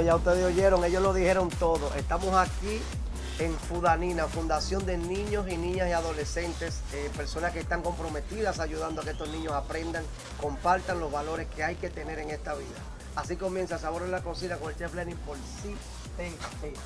ya ustedes oyeron, ellos lo dijeron todo. Estamos aquí en Fudanina, Fundación de Niños y Niñas y Adolescentes, eh, personas que están comprometidas ayudando a que estos niños aprendan, compartan los valores que hay que tener en esta vida. Así comienza Sabor en la Cocina con el chef Lenin por CTT.